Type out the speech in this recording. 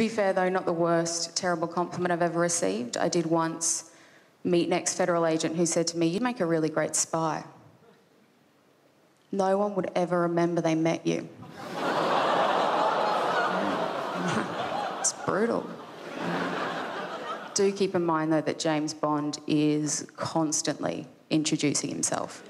be fair, though, not the worst terrible compliment I've ever received. I did once meet an ex federal agent who said to me, You'd make a really great spy. No one would ever remember they met you. it's brutal. Do keep in mind, though, that James Bond is constantly introducing himself.